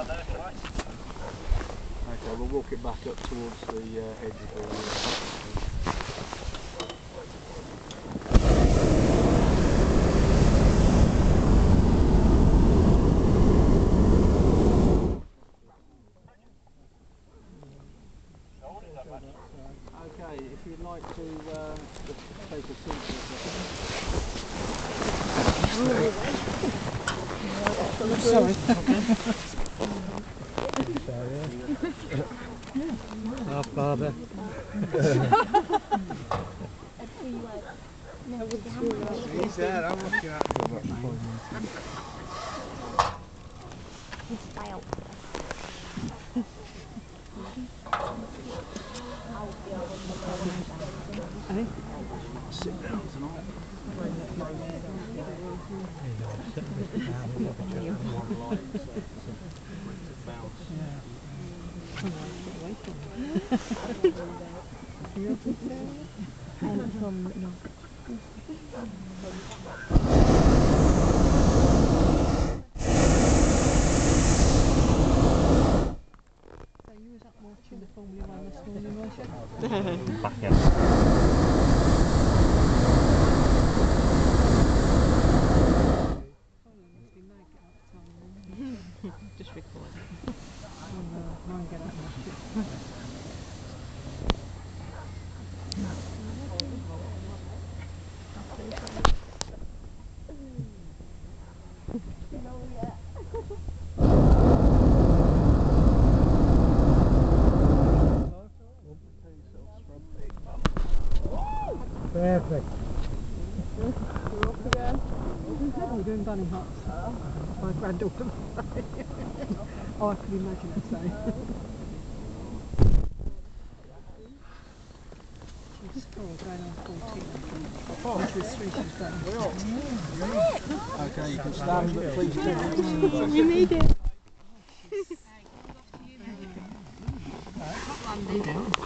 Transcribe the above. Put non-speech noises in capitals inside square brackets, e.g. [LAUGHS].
Okay, we'll walk it back up towards the uh, edge of the. Okay, if you'd like to uh, just take a seat for a second. Sorry. [LAUGHS] [LAUGHS] Half barber. He's [LAUGHS] there, I'm looking at style. Sit down tonight. I'm from North. So you was up watching the Formula One this morning, was you? Back in. Colin must be mad get up time then. Just record. Perfect. We're off again? We're doing bunny hops. That's my granddaughter. oh, I can imagine it, so. She's four, going on 14. Oh, she's three, she's done. Okay, you can stand, but please do. You need it. Hey, good